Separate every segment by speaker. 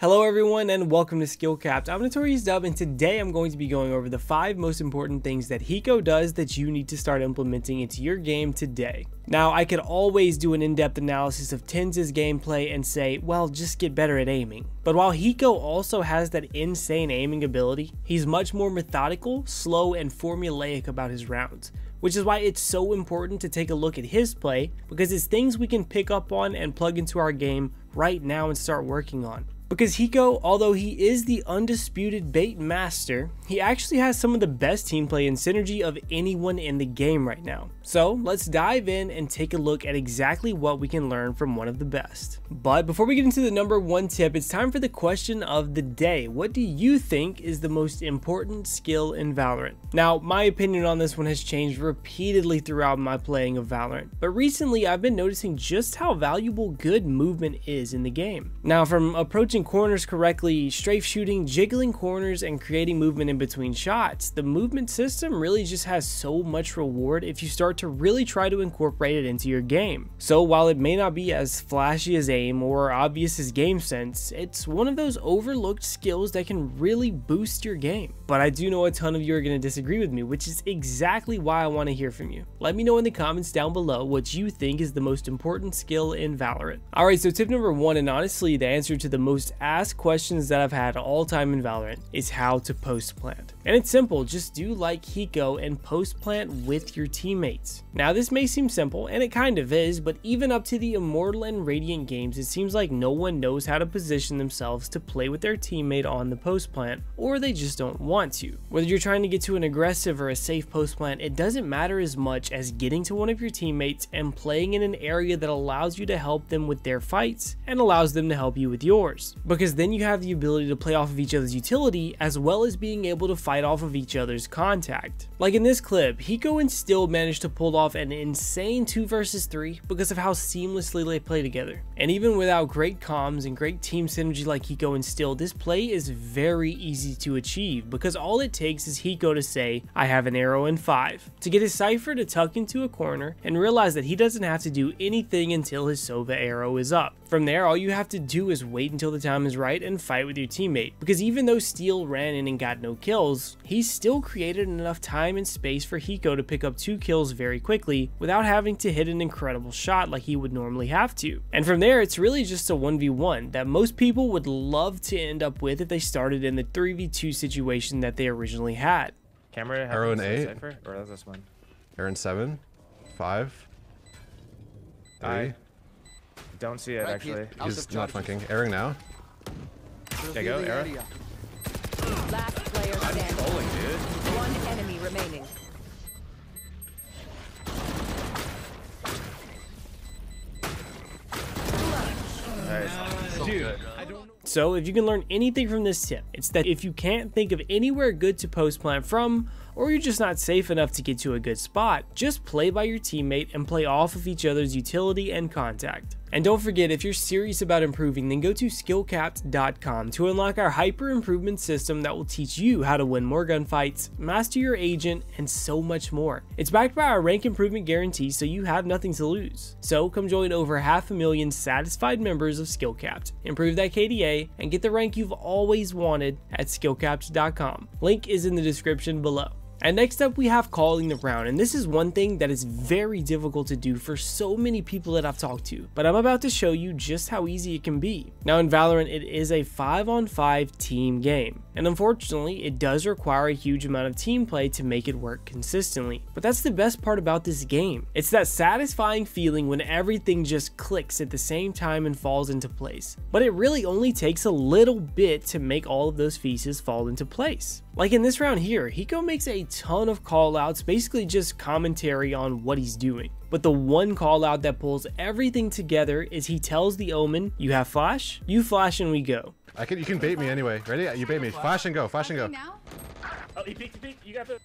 Speaker 1: Hello everyone and welcome to Skillcapped. I'm Notorious Dub and today I'm going to be going over the 5 most important things that Hiko does that you need to start implementing into your game today. Now I could always do an in-depth analysis of TenZ's gameplay and say, well just get better at aiming. But while Hiko also has that insane aiming ability, he's much more methodical, slow, and formulaic about his rounds which is why it's so important to take a look at his play because it's things we can pick up on and plug into our game right now and start working on. Because Hiko, although he is the undisputed bait master, he actually has some of the best team play and synergy of anyone in the game right now. So let's dive in and take a look at exactly what we can learn from one of the best. But before we get into the number one tip, it's time for the question of the day. What do you think is the most important skill in Valorant? Now, my opinion on this one has changed repeatedly throughout my playing of Valorant, but recently I've been noticing just how valuable good movement is in the game. Now, from approaching corners correctly, strafe shooting, jiggling corners, and creating movement in between shots, the movement system really just has so much reward if you start to really try to incorporate it into your game. So while it may not be as flashy as aim or obvious as game sense, it's one of those overlooked skills that can really boost your game. But I do know a ton of you are going to disagree with me, which is exactly why I want to hear from you. Let me know in the comments down below what you think is the most important skill in Valorant. Alright, so tip number one, and honestly the answer to the most asked questions that I've had all time in Valorant is how to post plant. And it's simple, just do like Hiko and post plant with your teammates. Now this may seem simple, and it kind of is, but even up to the Immortal and Radiant games, it seems like no one knows how to position themselves to play with their teammate on the post plant, or they just don't want to. Whether you're trying to get to an aggressive or a safe post plant, it doesn't matter as much as getting to one of your teammates and playing in an area that allows you to help them with their fights and allows them to help you with yours because then you have the ability to play off of each other's utility as well as being able to fight off of each other's contact. Like in this clip, Hiko and Steel managed to pull off an insane 2 versus 3 because of how seamlessly they play together. And even without great comms and great team synergy like Hiko and Steel, this play is very easy to achieve because all it takes is Hiko to say, I have an arrow in 5, to get his Cypher to tuck into a corner and realize that he doesn't have to do anything until his Sova arrow is up. From there, all you have to do is wait until the time is right and fight with your teammate. Because even though Steel ran in and got no kills, he still created enough time and space for Hiko to pick up two kills very quickly without having to hit an incredible shot like he would normally have to. And from there, it's really just a 1v1 that most people would love to end up with if they started in the 3v2 situation that they originally had.
Speaker 2: Camera
Speaker 3: arrow in eight,
Speaker 2: Cypher, or this one.
Speaker 3: Arrow in seven, five, three.
Speaker 2: I don't see it right, actually.
Speaker 3: He's not flanking. Airing now.
Speaker 2: Okay, go, Era. Last player standing. Trolling, dude. One enemy remaining.
Speaker 1: Nice. Dude. So if you can learn anything from this tip, it's that if you can't think of anywhere good to post plant from, or you're just not safe enough to get to a good spot, just play by your teammate and play off of each other's utility and contact. And don't forget, if you're serious about improving, then go to skillcapped.com to unlock our hyper improvement system that will teach you how to win more gunfights, master your agent, and so much more. It's backed by our rank improvement guarantee, so you have nothing to lose. So come join over half a million satisfied members of Skillcapped, improve that KDA, and get the rank you've always wanted at skillcapped.com. Link is in the description below. And next up we have calling the round and this is one thing that is very difficult to do for so many people that I've talked to, but I'm about to show you just how easy it can be. Now in Valorant it is a 5 on 5 team game and unfortunately it does require a huge amount of team play to make it work consistently. But that's the best part about this game. It's that satisfying feeling when everything just clicks at the same time and falls into place. But it really only takes a little bit to make all of those pieces fall into place. Like in this round here, Hiko makes a ton of callouts, basically just commentary on what he's doing. But the one callout that pulls everything together is he tells the Omen, you have flash, you flash and we go.
Speaker 3: I can, you can bait me anyway. Ready? You bait me. Flash and go, flash and go.
Speaker 2: Oh, he peeked, he peeked. You got the...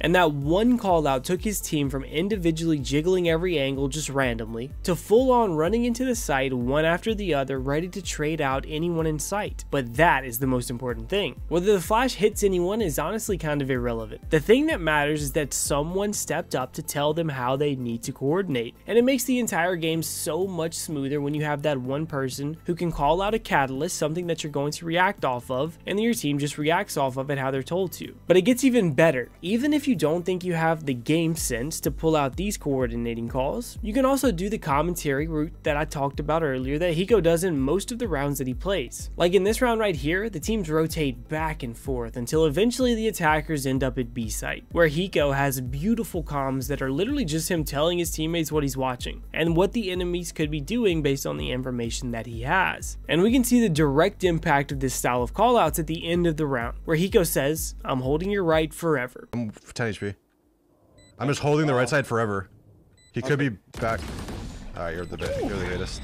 Speaker 1: And that one call out took his team from individually jiggling every angle just randomly to full on running into the site one after the other ready to trade out anyone in sight. But that is the most important thing. Whether the flash hits anyone is honestly kind of irrelevant. The thing that matters is that someone stepped up to tell them how they need to coordinate. And it makes the entire game so much smoother when you have that one person who can call out a catalyst, something that you're going to react off of, and then your team just reacts off of it how they're told to. But it gets even better. Even if you don't think you have the game sense to pull out these coordinating calls, you can also do the commentary route that I talked about earlier that Hiko does in most of the rounds that he plays. Like in this round right here, the teams rotate back and forth until eventually the attackers end up at B site, where Hiko has beautiful comms that are literally just him telling his teammates what he's watching and what the enemies could be doing based on the information that he has. And we can see the direct impact of this style of callouts at the end of the round, where Hiko says, I'm holding your right forever.
Speaker 3: I'm 10 HP. I'm just holding the right side forever. He could be back. Alright, you're the you're the greatest.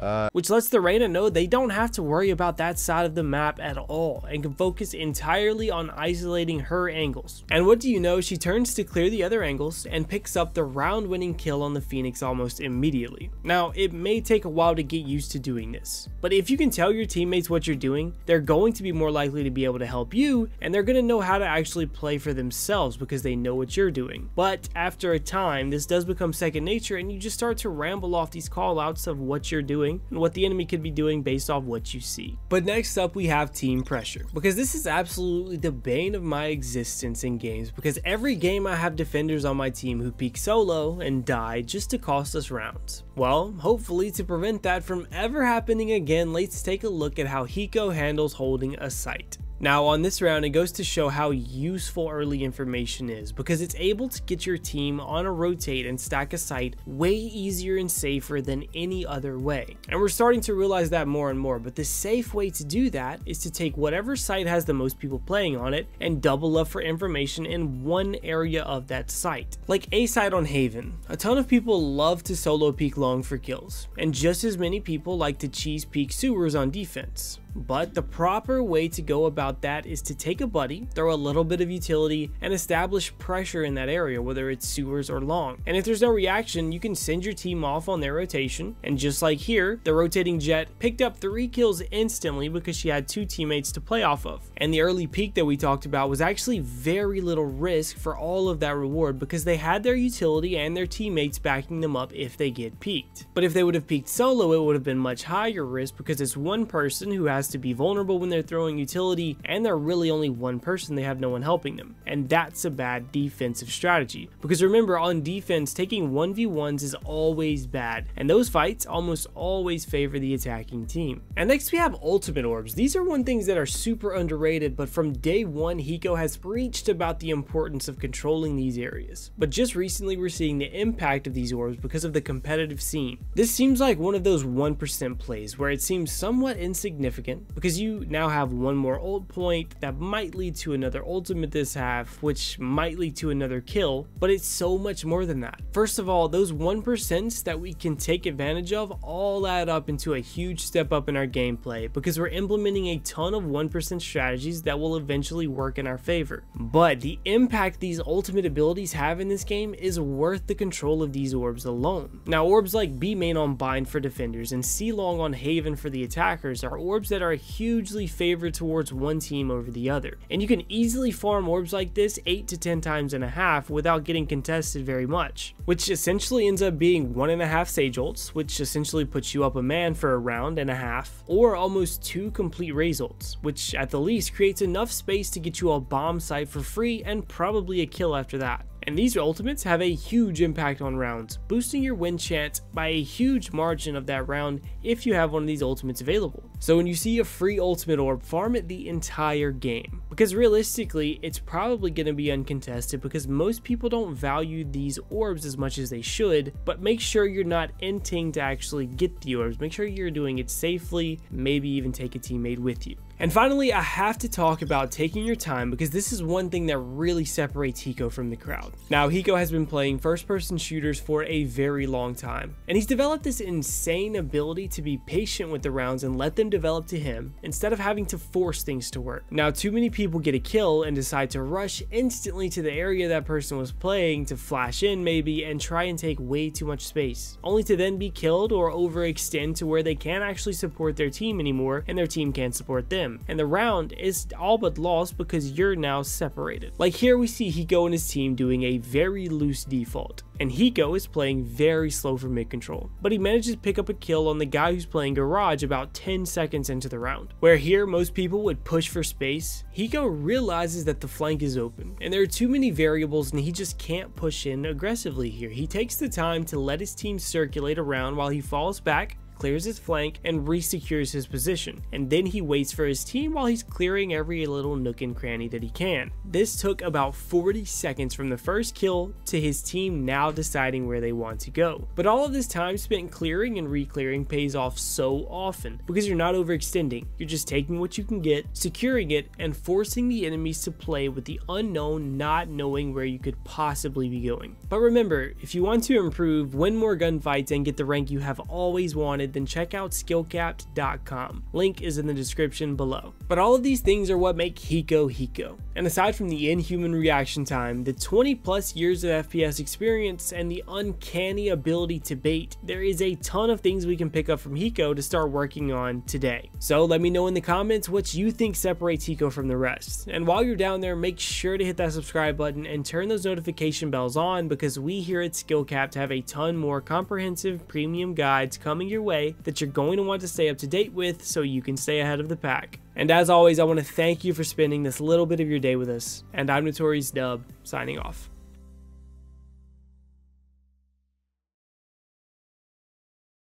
Speaker 1: Uh, which lets the Reyna know they don't have to worry about that side of the map at all and can focus entirely on isolating her angles. And what do you know, she turns to clear the other angles and picks up the round winning kill on the Phoenix almost immediately. Now, it may take a while to get used to doing this, but if you can tell your teammates what you're doing, they're going to be more likely to be able to help you and they're going to know how to actually play for themselves because they know what you're doing. But after a time, this does become second nature and you just start to ramble off these callouts of what you're doing and what the enemy could be doing based off what you see. But next up we have team pressure because this is absolutely the bane of my existence in games because every game I have defenders on my team who peek solo and die just to cost us rounds. Well, hopefully to prevent that from ever happening again, let's take a look at how Hiko handles holding a site. Now on this round, it goes to show how useful early information is because it's able to get your team on a rotate and stack a site way easier and safer than any other way. And we're starting to realize that more and more, but the safe way to do that is to take whatever site has the most people playing on it and double up for information in one area of that site. Like A site on Haven, a ton of people love to solo peek long for kills, and just as many people like to cheese peek sewers on defense. But the proper way to go about that is to take a buddy, throw a little bit of utility, and establish pressure in that area, whether it's sewers or long. And if there's no reaction, you can send your team off on their rotation, and just like here, the rotating Jett picked up 3 kills instantly because she had 2 teammates to play off of. And the early peek that we talked about was actually very little risk for all of that reward because they had their utility and their teammates backing them up if they get peeked. But if they would have peeked solo, it would have been much higher risk because it's one person who has has to be vulnerable when they're throwing utility, and they're really only one person, they have no one helping them. And that's a bad defensive strategy. Because remember, on defense, taking 1v1s is always bad, and those fights almost always favor the attacking team. And next we have ultimate orbs. These are one things that are super underrated, but from day one, Hiko has preached about the importance of controlling these areas. But just recently, we're seeing the impact of these orbs because of the competitive scene. This seems like one of those 1% plays where it seems somewhat insignificant second, because you now have one more ult point that might lead to another ultimate this half, which might lead to another kill, but it's so much more than that. First of all, those 1% that we can take advantage of all add up into a huge step up in our gameplay, because we're implementing a ton of 1% strategies that will eventually work in our favor. But the impact these ultimate abilities have in this game is worth the control of these orbs alone. Now orbs like B main on bind for defenders and C long on haven for the attackers are orbs that are hugely favored towards one team over the other. And you can easily farm orbs like this 8 to 10 times and a half without getting contested very much, which essentially ends up being one and a half Sage ults, which essentially puts you up a man for a round and a half, or almost two complete Raze ults, which at the least creates enough space to get you a bomb site for free and probably a kill after that. And these ultimates have a huge impact on rounds, boosting your win chance by a huge margin of that round if you have one of these ultimates available. So when you see a free ultimate orb, farm it the entire game. Because realistically, it's probably going to be uncontested because most people don't value these orbs as much as they should, but make sure you're not inting to actually get the orbs. Make sure you're doing it safely, maybe even take a teammate with you. And finally, I have to talk about taking your time because this is one thing that really separates Hiko from the crowd. Now, Hiko has been playing first person shooters for a very long time, and he's developed this insane ability to be patient with the rounds and let them develop to him instead of having to force things to work. Now, too many people people get a kill and decide to rush instantly to the area that person was playing to flash in maybe and try and take way too much space, only to then be killed or overextend to where they can't actually support their team anymore and their team can't support them. And the round is all but lost because you're now separated. Like here we see Hiko and his team doing a very loose default and Hiko is playing very slow for mid control, but he manages to pick up a kill on the guy who's playing Garage about 10 seconds into the round. Where here most people would push for space, Hiko realizes that the flank is open, and there are too many variables and he just can't push in aggressively here. He takes the time to let his team circulate around while he falls back, clears his flank, and resecures his position. And then he waits for his team while he's clearing every little nook and cranny that he can. This took about 40 seconds from the first kill to his team now deciding where they want to go. But all of this time spent clearing and re-clearing pays off so often because you're not overextending. You're just taking what you can get, securing it, and forcing the enemies to play with the unknown not knowing where you could possibly be going. But remember, if you want to improve, win more gunfights, and get the rank you have always wanted, then check out skillcapped.com. Link is in the description below. But all of these things are what make Hiko Hiko. And aside from the inhuman reaction time, the 20 plus years of FPS experience, and the uncanny ability to bait, there is a ton of things we can pick up from Hiko to start working on today. So let me know in the comments what you think separates Hiko from the rest. And while you're down there, make sure to hit that subscribe button and turn those notification bells on because we here at SkillCapped have a ton more comprehensive premium guides coming your way that you're going to want to stay up to date with so you can stay ahead of the pack. And as always, I want to thank you for spending this little bit of your day with us. And I'm Notorious Dub, signing off.